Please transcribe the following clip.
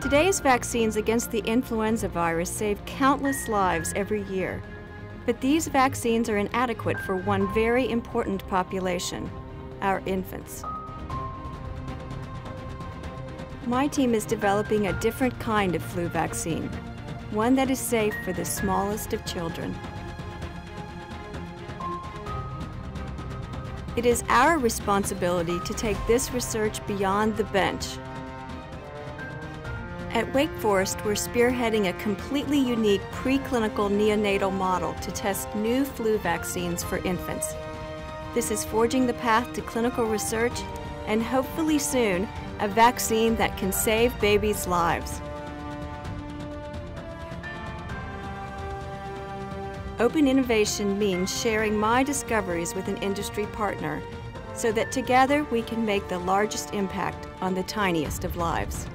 Today's vaccines against the influenza virus save countless lives every year. But these vaccines are inadequate for one very important population, our infants. My team is developing a different kind of flu vaccine, one that is safe for the smallest of children. It is our responsibility to take this research beyond the bench. At Wake Forest, we're spearheading a completely unique preclinical neonatal model to test new flu vaccines for infants. This is forging the path to clinical research and hopefully soon, a vaccine that can save babies' lives. Open innovation means sharing my discoveries with an industry partner so that together we can make the largest impact on the tiniest of lives.